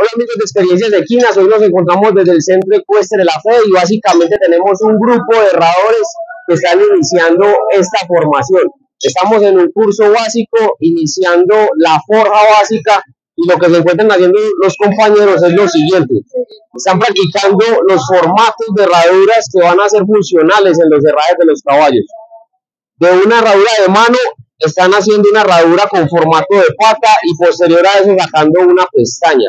Hola amigos de Experiencias de Quinas, hoy nos encontramos desde el Centro Ecuestre de la Fe y básicamente tenemos un grupo de herradores que están iniciando esta formación. Estamos en un curso básico iniciando la forja básica y lo que se encuentran haciendo los compañeros es lo siguiente. Están practicando los formatos de herraduras que van a ser funcionales en los herrades de los caballos. De una herradura de mano están haciendo una herradura con formato de pata y posterior a eso sacando una pestaña.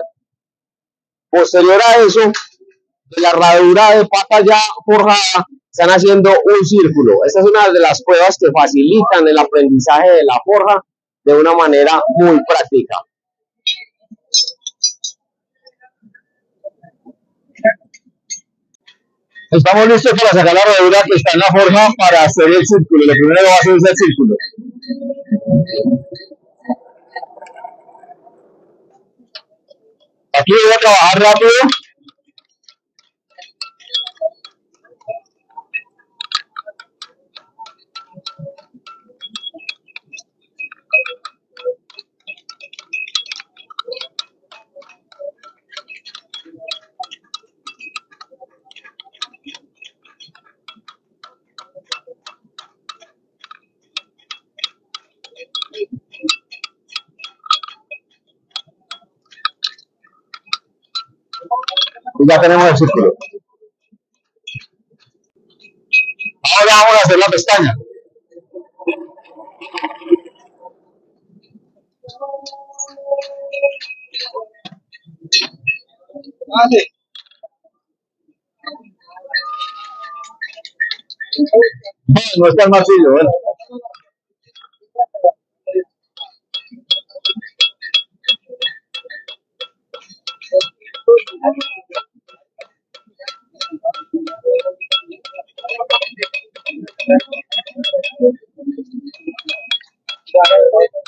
Posterior a eso, de la herradura de pata ya forjada, están haciendo un círculo. Esta es una de las pruebas que facilitan el aprendizaje de la forja de una manera muy práctica. Estamos listos para sacar la herradura que está en la forja para hacer el círculo. Lo primero va a es el círculo. अठी वो आर रात y ya tenemos el círculo. Ahora vamos a hacer la pestaña. Vale. No es tan martillo, ¿eh? Thank you. Yeah.